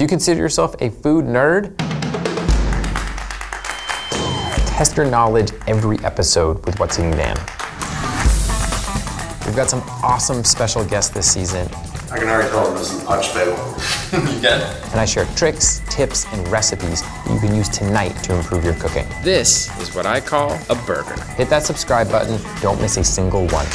Do you consider yourself a food nerd? Test your knowledge every episode with What's Eating Dan. We've got some awesome special guests this season, I can already tell this is Archibald. You get and I share tricks, tips, and recipes you can use tonight to improve your cooking. This is what I call a burger. Hit that subscribe button, don't miss a single one.